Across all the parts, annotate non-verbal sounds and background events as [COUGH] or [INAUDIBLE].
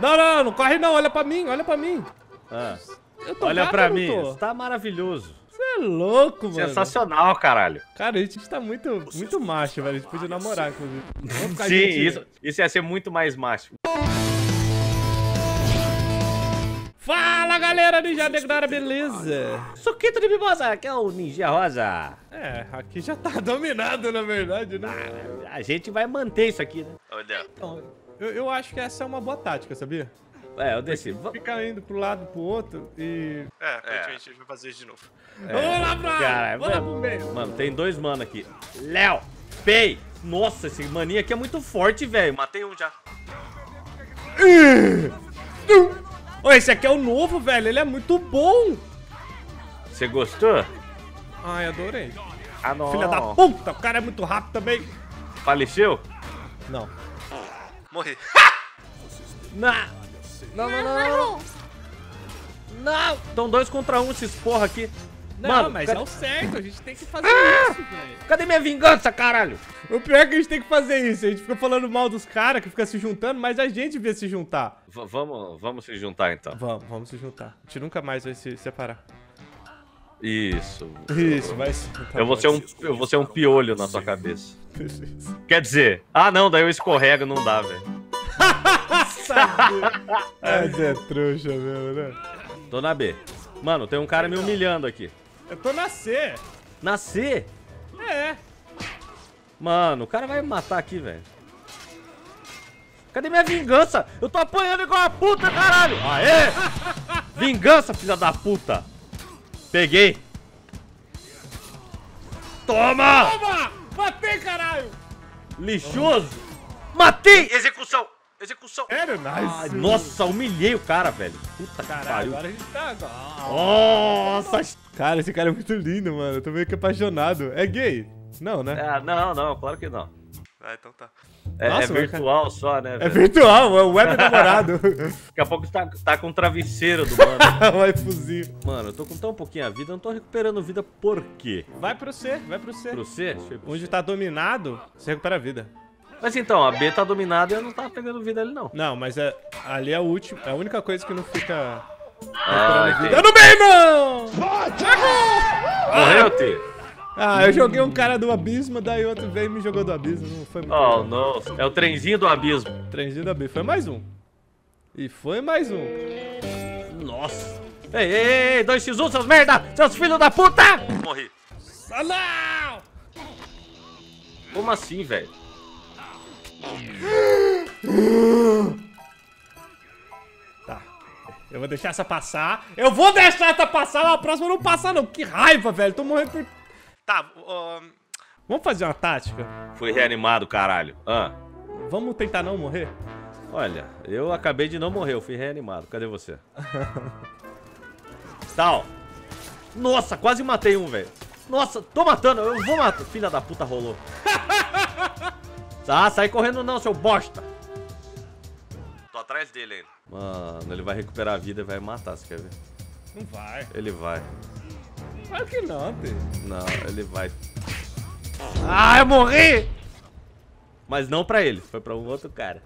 Não, não, não corre não, olha pra mim, olha pra mim. Ah, Eu tô olha gato pra mim, você tá maravilhoso. Você é louco, mano. Sensacional, caralho. Cara, a gente tá muito, muito macho, velho. A gente podia namorar, inclusive. Sim, juntinho. isso, isso ia ser muito mais macho. Fala, galera do Jadegnara, beleza? Suquito de mimosa, que é o Ninja Rosa. É, aqui já tá [LAUGHS] dominado, na verdade, né? A gente vai manter isso aqui, né? Olha. Então, eu, eu acho que essa é uma boa tática, sabia? É, eu desci. Ficar indo pro lado pro outro e... É, aparentemente a gente vai fazer isso de novo. Vamos lá pra... Cara, Vamos lá mano. pro meio. Mano, tem dois mano aqui. Léo, Pei. Nossa, esse maninho aqui é muito forte, velho. Matei um já. Ô, esse aqui é o novo, velho. Ele é muito bom. Você gostou? Ai, adorei. Ah, não. Filha da puta, o cara é muito rápido também. Faleceu? Não. Morri. [LAUGHS] Não. Não, não, não, não. Não. Estão dois contra um esses porra aqui. Não, Mano, mas cadê- é o certo. A gente tem que fazer isso, velho. Cadê minha vingança, caralho? O pior é que a gente tem que fazer isso. A gente fica falando mal dos caras que fica se juntando, mas a gente devia se juntar. V- vamos, vamos se juntar então. Vamos, vamos se juntar. A gente nunca mais vai se separar. Isso. Isso, vai se Eu vou ser um, eu vou ser um piolho na sua cabeça. Quer dizer, ah não, daí eu escorrego, não dá, velho. [LAUGHS] Mas é trouxa mesmo, né? Tô na B. Mano, tem um cara me humilhando aqui. Eu tô na C. Na C? É. Mano, o cara vai me matar aqui, velho. Cadê minha vingança? Eu tô apanhando igual a puta, caralho! Aê! [LAUGHS] Vingança, filha da puta! Peguei! Toma! Toma! Matei, caralho! Lixoso! Matei! Execução! Execução! Sério? Nice. Ai, nossa, humilhei o cara, velho. Puta que Caralho, pariu. agora a gente tá... Nossa! Cara, esse cara é muito lindo, mano. Eu tô meio que apaixonado. É gay? Não, né? Ah, não, não, claro que não. Ah, então tá. É, Nossa, é virtual só, né, É velho? virtual, é o web [LAUGHS] namorado. Daqui a pouco tá, tá com o travesseiro do mano. [LAUGHS] Vai fuzil. Mano, eu tô com tão pouquinha vida, eu não tô recuperando vida por quê? Vai pro C, vai pro C. Pro C? Onde tá dominado, você recupera a vida. Mas então, a B tá dominada e eu não tava pegando vida ali, não. Não, mas é, ali é o último, é a única coisa que não fica Ah. Eu não bem, não! Morreu, T? Ah, eu joguei um cara do abismo, daí outro veio e me jogou do abismo. Não foi muito Oh, não. É o trenzinho do abismo. Trenzinho da B. Foi mais um. E foi mais um. Nossa. Ei, ei, ei, 2x1, seus merda! Seus filhos da puta! Morri. Não! Como assim, velho? Tá. Eu vou deixar essa passar. Eu vou deixar essa passar, mas a próxima não passar não. Que raiva, velho. Tô morrendo por... Tá, ó, Vamos fazer uma tática? Fui reanimado, caralho. Ah. Vamos tentar não morrer? Olha, eu acabei de não morrer, eu fui reanimado. Cadê você? [LAUGHS] Tal. Nossa, quase matei um, velho. Nossa, tô matando, eu vou matar. Filha da puta rolou. Ah, [LAUGHS] sai correndo não, seu bosta. Tô atrás dele ainda. Mano, ele vai recuperar a vida e vai me matar, você quer ver? Não vai. Ele vai. Claro que não, Tê. Não, ele vai. Ah, eu morri! Mas não pra ele, foi pra um outro cara.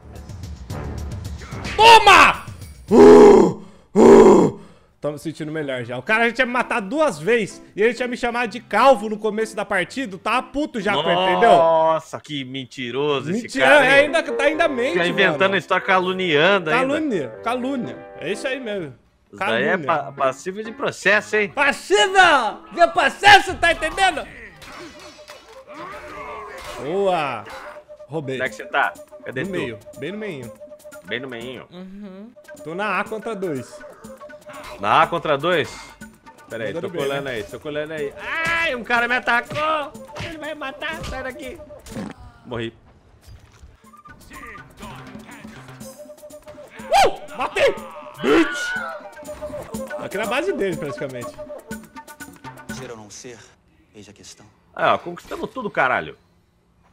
Toma! Uh, uh. Tô me sentindo melhor já. O cara já tinha me matado duas vezes e ele tinha me chamado de calvo no começo da partida. Tava puto já, com ele, entendeu? Nossa, que mentiroso esse Mentira, cara. é, hein? ainda, tá ainda mente, Fica inventando mano. história caluniando ainda. Calúnia, calúnia. É isso aí mesmo. Isso daí é pa passível de processo, hein? Passiva! Meu processo, tá entendendo? Boa! Roubei. Onde é que você tá? Cadê No tu? meio, bem no meio. Bem no meio. Tô na A contra dois. Na A contra dois? Pera aí, tô bem, colando né? aí, tô colando aí. Ai, um cara me atacou! Ele vai matar, sai daqui. Morri. Uh! Matei! Bitch! Aqui na base dele, praticamente. Ser ou não ser, eis a questão. Ah, ó, conquistamos tudo, caralho.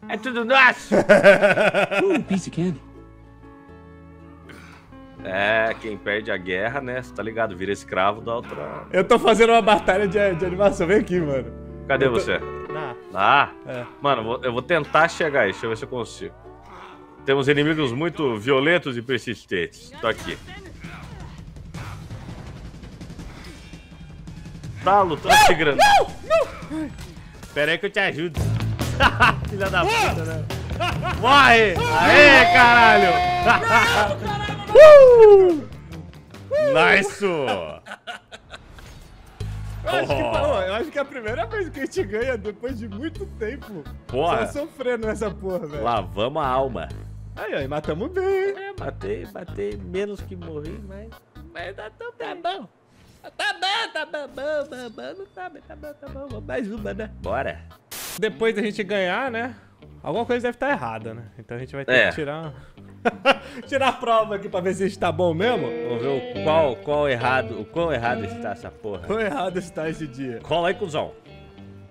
É tudo nosso! [LAUGHS] Ooh, piece of candy. é, quem perde a guerra, né? Você tá ligado? Vira escravo da outra. Eu tô fazendo uma batalha de, de animação. Vem aqui, mano. Cadê Eu tô- você? Na Ah, A. É. mano, eu vou- eu vou tentar chegar aí. Deixa eu ver se eu consigo. temos inimigos muito violentos e persistentes. Tô aqui. Tá lutando segurando. Pera aí que eu te ajudo. [LAUGHS] Filha da puta, né? Morre! Aê, caralho! uh! [LAUGHS] Nice! Eu acho, que, Oh. pô, eu acho que é a primeira vez que a gente ganha depois de muito tempo. Porra. Só sofrendo nessa porra, velho. Lavamos a alma. Aí, aí, matamos bem. É, matei, matei menos que morri, mas. Mas tá, tá, tá bom. Tá bom, tá bom, bom, bom, bom, não tá bom, tá bom, tá bom. Vamos Mais uma, né? Bora. Depois da gente ganhar, né? Alguma coisa deve estar errada, né? Então a gente vai ter É. que tirar. [LAUGHS] tirar a prova aqui pra ver se a gente tá bom mesmo. Vamos ver o qual, qual errado, o qual errado está essa porra. Quão errado está esse dia. Cola aí, cuzão.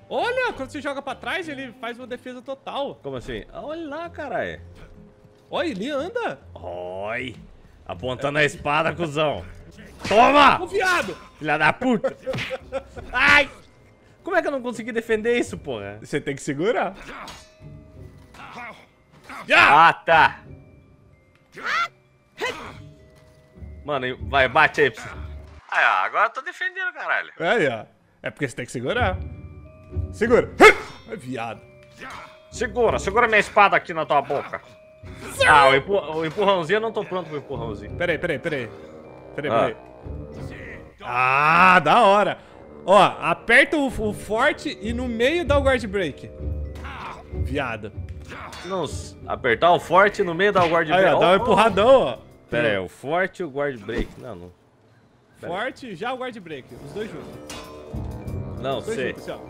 Olha, quando você joga pra trás, ele faz uma defesa total. Como assim? Olha lá, caralho. Olha, ele anda. Oi. Apontando a espada, cuzão. Toma! Ô, viado! Filha da puta! Ai! Como é que eu não consegui defender isso, porra? Você tem que segurar. Ah, tá. Mano, vai, bate aí pra você. Aí, ó, agora eu tô defendendo, caralho. Aí, ó. É porque você tem que segurar. Segura. Ai, viado. Segura, segura minha espada aqui na tua boca. Ah, o empurrãozinho, eu não tô pronto pro empurrãozinho. Peraí, peraí, peraí. Peraí, Ah. peraí. Ah, da hora. Ó, aperta o, o forte e no meio dá o guard break. Viado. Não, apertar o forte no meio da guard Aí, break. ó, dá um empurradão, ó. Pera aí, o forte e o guard break. Não, não. Pera aí. Forte, já o guard break. Os dois juntos. Não, sei. juntos, assim.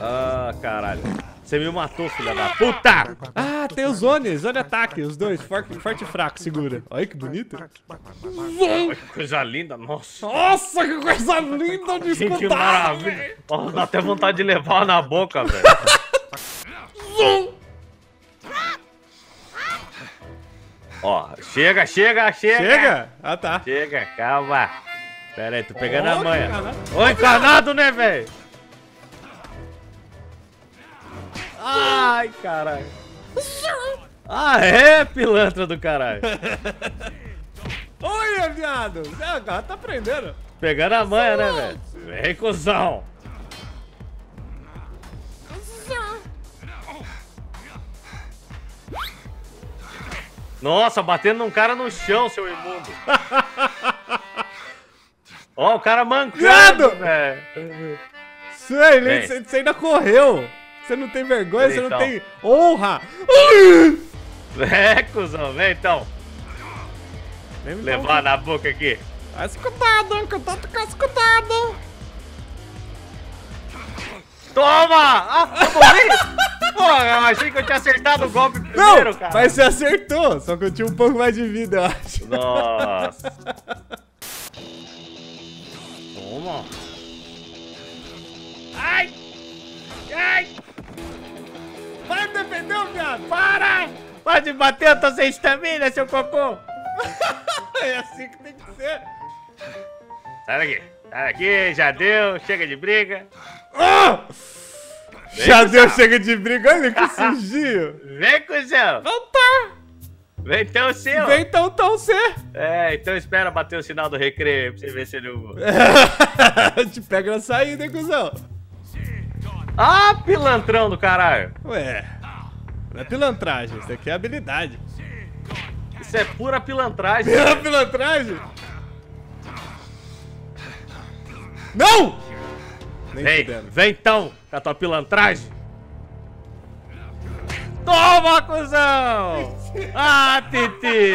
Ah, caralho. Você me matou, filha da puta! Ah, tem o Zone, Zone ataque, os dois, forte, forte e fraco, segura. Olha que bonito. Que coisa linda, nossa. Nossa, que coisa linda de Que escutar. maravilha. Ó, dá até vontade de levar na boca, velho. Ó, chega, chega, chega. Chega? Ah, tá. Chega, calma. Pera aí, tô pegando Ó, a manha. Ô, encanado, né, velho? Ai, caralho. Ah, é, pilantra do caralho. Olha, viado. Você agora tá aprendendo. Pegando a manha, né, velho? Vem, cuzão. Nossa, batendo num cara no chão, seu imundo. Ó, o cara mancando, velho. Isso aí, você ainda correu. Você não tem vergonha, Peraí, você não então. tem honra. [LAUGHS] É, cuzão, vem então. Vem me Levar na boca aqui. Tá escutado, cuidado com escutado. Toma! Ah, eu morri! Porra, eu achei que eu tinha acertado o golpe primeiro, Não, cara. mas você acertou. Só que eu tinha um pouco mais de vida, eu acho. Nossa. [LAUGHS] Toma. Para de defender, o viado! Para! Pode bater, eu tô sem estamina, seu cocô. [LAUGHS] É assim que tem que ser. Sai daqui. Sai daqui, já deu. Chega de briga. Ah! Já deu, chega de briga. Olha que [LAUGHS] sujinho. Vem, cuzão. Não tá. Vem então o seu. Vem então, tão ser. É, então espera bater o sinal do recreio pra você ver se ele... [LAUGHS] Te pega na saída, hein, cuzão. Ah, pilantrão do caralho. Ué, não é pilantragem, isso aqui é habilidade. Isso é pura pilantragem. É pilantragem? Não! Nem Vem, fudendo. vem então, com a tua pilantragem. Toma, cuzão! [LAUGHS] Ah, Titi!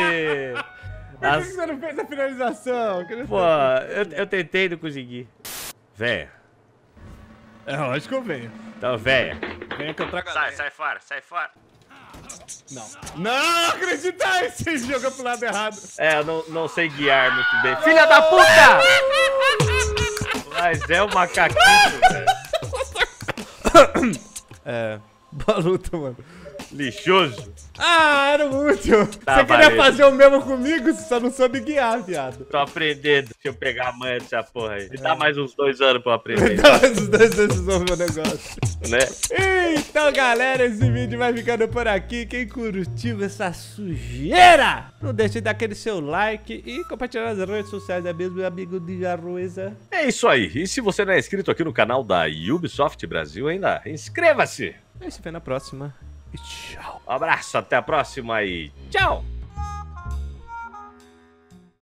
Por que As- que você não fez a finalização? Pô, eu, eu tentei e não consegui. Véia. É lógico que eu venho. Então, véia. Venha que eu trago. Sai, sai fora, sai fora. Não. Não acreditar! Esse jogo é pro lado errado. É, eu não, não sei guiar muito bem. Filha da puta! Mas é o macaquinho, velho. [COUGHS] É. Boa luta, mano. Lixoso. Ah, era útil. Tá você queria fazer o mesmo comigo, você só não soube guiar, viado. Tô aprendendo. Deixa eu pegar a manha dessa porra aí. Me dá mais uns dois anos pra eu [LAUGHS] aprender, Então, esses dois desses são o meu negócio. né? Então, galera, esse vídeo vai ficando por aqui. Quem curtiu essa sujeira, não deixe de dar aquele seu like e compartilhar nas redes sociais. É mesmo, meu amigo de Arrueza. É isso aí. E se você não é inscrito aqui no canal da Ubisoft Brasil ainda, inscreva-se. A gente se vê na próxima. E tchau. Um abraço, até a próxima e tchau!